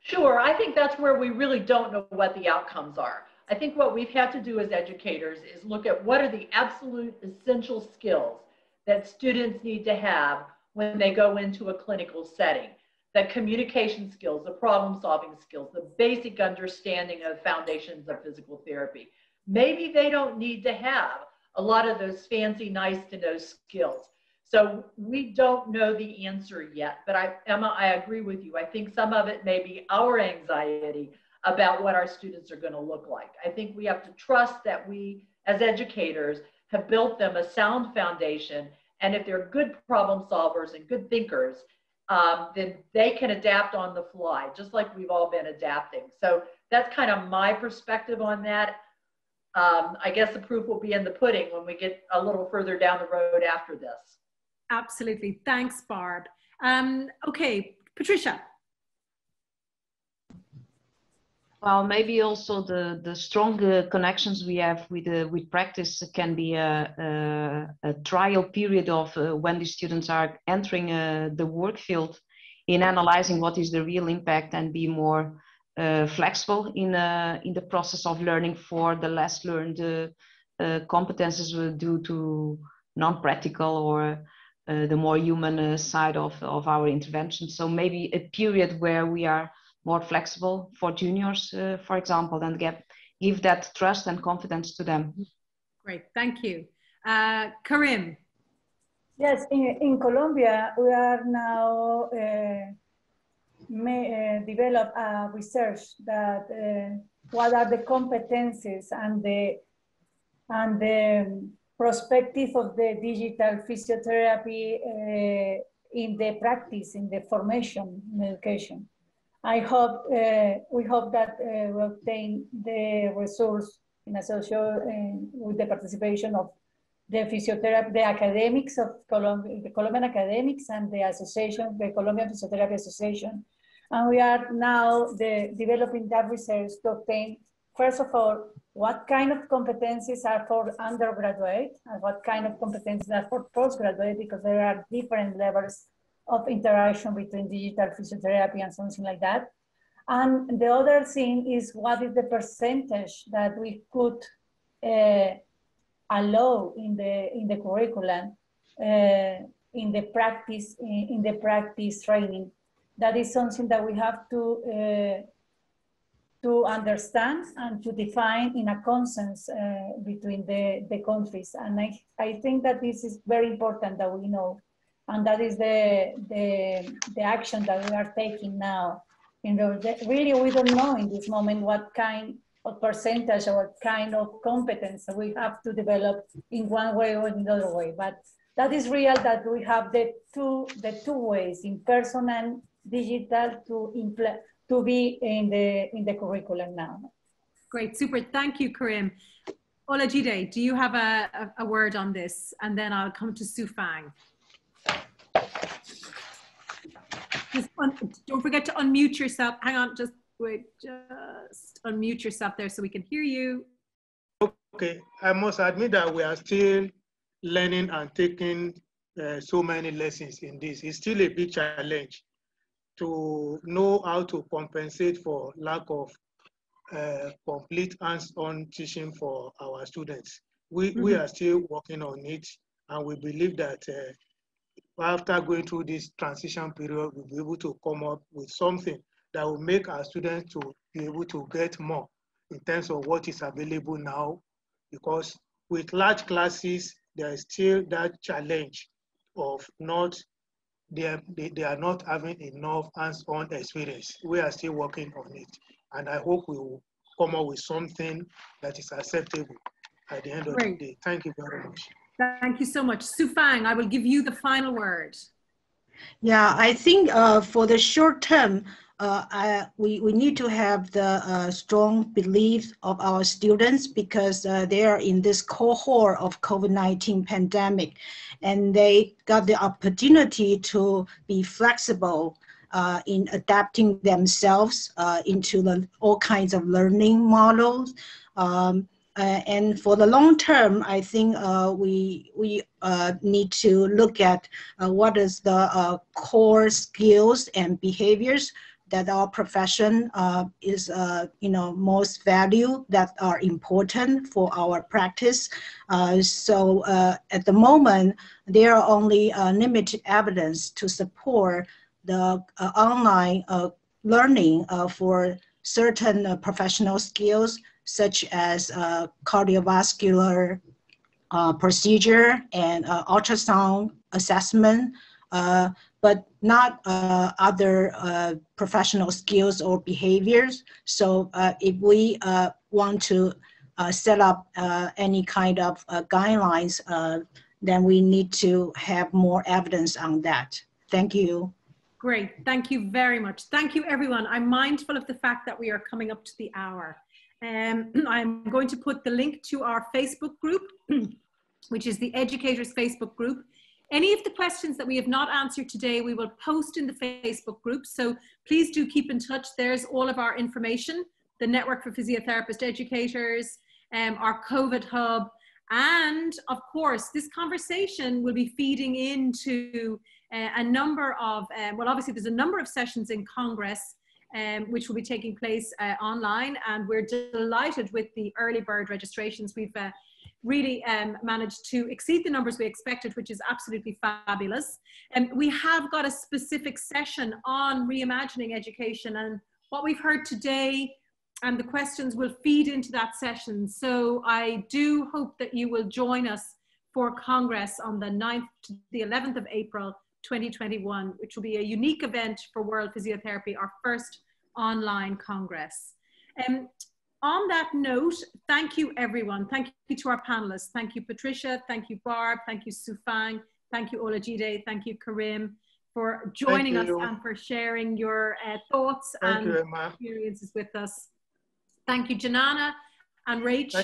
Sure, I think that's where we really don't know what the outcomes are. I think what we've had to do as educators is look at what are the absolute essential skills that students need to have when they go into a clinical setting the communication skills, the problem solving skills, the basic understanding of foundations of physical therapy. Maybe they don't need to have a lot of those fancy, nice to know skills. So we don't know the answer yet, but I, Emma, I agree with you. I think some of it may be our anxiety about what our students are going to look like. I think we have to trust that we, as educators, have built them a sound foundation. And if they're good problem solvers and good thinkers, um, then they can adapt on the fly, just like we've all been adapting. So that's kind of my perspective on that. Um, I guess the proof will be in the pudding when we get a little further down the road after this. Absolutely. Thanks, Barb. Um, okay, Patricia. Well, maybe also the the strong uh, connections we have with uh, with practice can be a, a, a trial period of uh, when the students are entering uh, the work field in analyzing what is the real impact and be more uh, flexible in uh, in the process of learning for the less learned competences due to non-practical or the more human side of, of our intervention. So maybe a period where we are more flexible for juniors, uh, for example, and get, give that trust and confidence to them. Great, thank you. Uh, Karim. Yes, in, in Colombia, we are now uh, may, uh, develop a research that uh, what are the competencies and the and the perspective of the digital physiotherapy uh, in the practice, in the formation in education. I hope, uh, we hope that uh, we obtain the resource in association uh, with the participation of the physiotherapy, the academics of Colombia, the Colombian academics and the association, the Colombian Physiotherapy Association. And we are now the, developing that research to obtain, first of all, what kind of competencies are for undergraduate and what kind of competencies are for postgraduate because there are different levels of interaction between digital physiotherapy and something like that. And the other thing is what is the percentage that we could uh, allow in the in the curriculum uh, in the practice in, in, the practice training. That is something that we have to uh, to understand and to define in a consensus uh, between the, the countries. And I, I think that this is very important that we know and that is the, the, the action that we are taking now. You know, really, we don't know in this moment what kind of percentage or what kind of competence we have to develop in one way or another way. But that is real that we have the two, the two ways, in person and digital, to, implement to be in the, in the curriculum now. Great, super. Thank you, Karim. Olajide, do you have a, a, a, word on this? And then I'll come to Suh-Fang. Just don't forget to unmute yourself. Hang on, just wait, just unmute yourself there so we can hear you. Okay, I must admit that we are still learning and taking uh, so many lessons in this. It's still a big challenge to know how to compensate for lack of uh, complete hands-on teaching for our students. We, mm -hmm. we mm-hmm. are still working on it, and we believe that uh, after going through this transition period, we'll be able to come up with something that will make our students to be able to get more in terms of what is available now. Because with large classes, there is still that challenge of not, they are, they, they are not having enough hands-on experience. We are still working on it. And I hope we will come up with something that is acceptable at the end of Great. the day. Thank you very much. Thank you so much. Suh-Fang, I will give you the final word. Yeah, I think uh, for the short term, uh, I, we, we need to have the uh, strong belief of our students because uh, they are in this cohort of COVID-19 pandemic and they got the opportunity to be flexible uh, in adapting themselves uh, into the, all kinds of learning models. Um, uh, and for the long term, I think we we need to look at what is the core skills and behaviors that our profession uh, is you know most value that are important for our practice. so at the moment, there are only limited evidence to support the online learning for certain professional skills such as uh, cardiovascular uh, procedure and uh, ultrasound assessment, uh, but not uh, other uh, professional skills or behaviors. So if we want to set up any kind of guidelines, then we need to have more evidence on that. Thank you. Great, thank you very much. Thank you everyone. I'm mindful of the fact that we are coming up to the hour. Um, I'm going to put the link to our Facebook group, which is the Educators Facebook group. Any of the questions that we have not answered today, we will post in the Facebook group. So please do keep in touch. There's all of our information the Network for Physiotherapist Educators, um, our COVID hub, and of course, this conversation will be feeding into uh, a number of, um, well, obviously, there's a number of sessions in Congress. Um, which will be taking place uh, online, and we're delighted with the early bird registrations. We've uh, really um, managed to exceed the numbers we expected, which is absolutely fabulous. And we have got a specific session on reimagining education and what we've heard today and the questions will feed into that session. So I do hope that you will join us for Congress on the 9th to the 11th of April 2021, which will be a unique event for World Physiotherapy, our first online Congress. Um, on that note, thank you everyone. Thank you to our panelists. Thank you, Patricia. Thank you, Barb. Thank you, Suh-Fang. Thank you, Olajide. Thank you, Karim, for joining us and for sharing your uh, thoughts thank and you, experiences with us. Thank you, Janana and Rach, uh,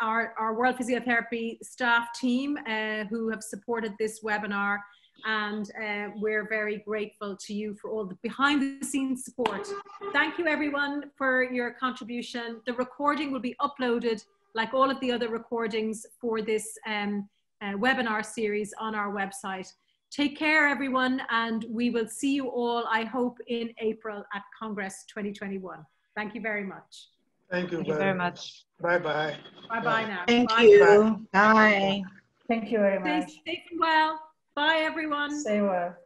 our, our World Physiotherapy staff team uh, who have supported this webinar and uh, we're very grateful to you for all the behind the scenes support. Thank you everyone for your contribution. The recording will be uploaded like all of the other recordings for this um, uh, webinar series on our website. Take care everyone and we will see you all, I hope, in April at Congress 2021. Thank you very much. Thank you, Thank you very much. Bye-bye. Bye-bye now. Thank Bye. you. Bye. Thank you very Stay much. safe and well. Bye everyone. Stay well.